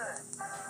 Bye.